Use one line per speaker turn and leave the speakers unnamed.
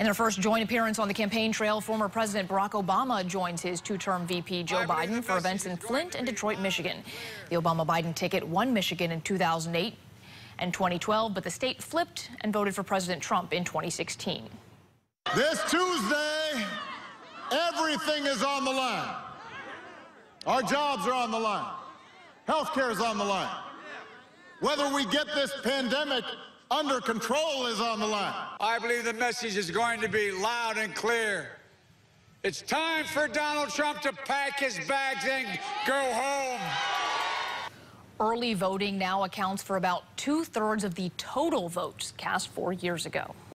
In their first joint appearance on the campaign trail, former President Barack Obama joins his two-term VP Joe Biden for events in Flint and Detroit, Michigan. The Obama-Biden ticket won Michigan in 2008 and 2012, but the state flipped and voted for President Trump in 2016.
This Tuesday, everything is on the line. Our jobs are on the line. Health care is on the line. Whether we get this pandemic under control is on the line.
I believe the message is going to be loud and clear. It's time for Donald Trump to pack his bags and go home.
Early voting now accounts for about two thirds of the total votes cast four years ago.